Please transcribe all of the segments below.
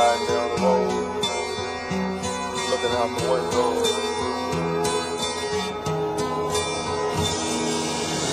riding down the road, looking out the window.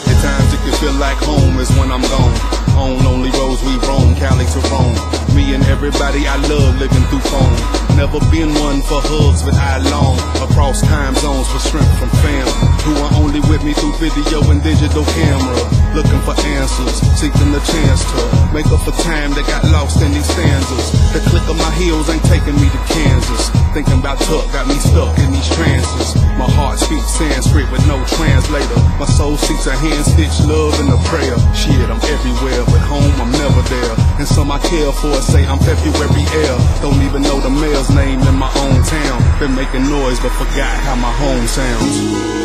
At times it can feel like home is when I'm gone. On lonely roads we roam, Cali to Rome. Me and everybody I love living through phone. Never been one for hugs, but I long across time zones for strength from fam. Who are only with me through video and digital camera. Looking for answers, seeking the chance to make up for time that got lost in these stanzas. The click of my heels ain't taking me to Kansas. Thinking about Tuck got me stuck in these trances. My heart speaks Sanskrit with no translator. My soul seeks a hand stitched love and a prayer. Shit, I'm everywhere, but home I'm never there. And some I care for say I'm February air. Don't even know the mayor's name in my own town. Been making noise, but forgot how my home sounds.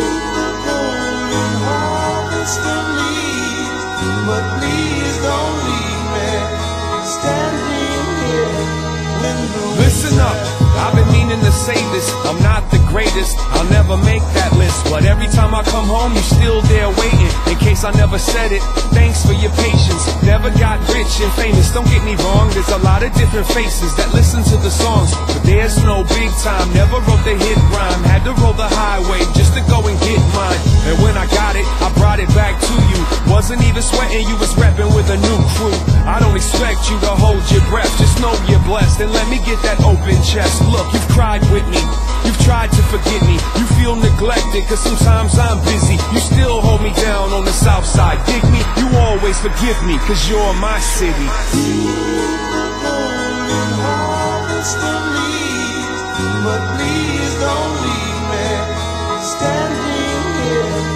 Say this. I'm not the greatest, I'll never make that list. But every time I come home, you're still there I never said it, thanks for your patience. Never got rich and famous, don't get me wrong. There's a lot of different faces that listen to the songs. But there's no big time, never wrote the hit rhyme. Had to roll the highway just to go and get mine. And when I got it, I brought it back to you. Wasn't even sweating, you was repping with a new crew. I don't expect you to hold your breath, just know you're blessed. And let me get that open chest. Look, you've cried with me, tried to forget me. You feel neglected, cause sometimes I'm busy. You still hold me down on the south side. Dig me, you always forgive me, cause you're my city. But please don't leave me standing here.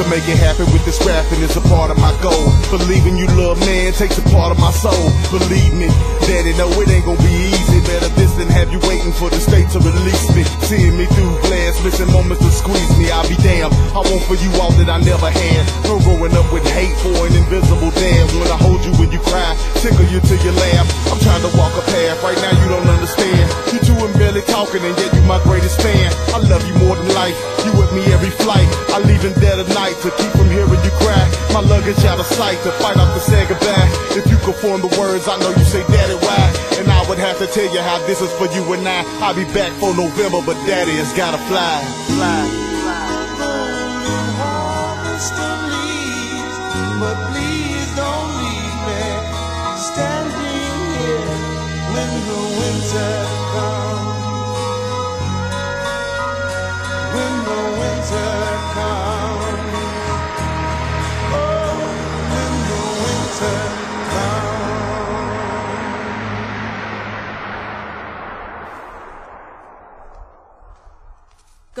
To make it happen with this rapping is a part of my goal. Believing you love man takes a part of my soul. Believe me, daddy, no, it ain't gonna be easy. Better this than have you waiting for the state to release me. Seeing me through glass, missing moments to squeeze me. I'll be damned. I want for you all that I never had. No growing up with hate for an invisible dam. When I hold you when you cry, tickle you till you laugh. I'm trying to walk a path. Right now you don't understand. You two and barely talking, and yet you my greatest fan. I love you more than life. You with me every flight. I leave in dead of night to keep from hearing you cry. My luggage out of sight to fight off the say goodbye. If you could form the words, I know you say daddy why. And I would have to tell you how this is for you and I. I'll be back for November, but daddy has gotta fly. Fly. Leaves, but please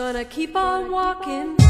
Gonna keep on walking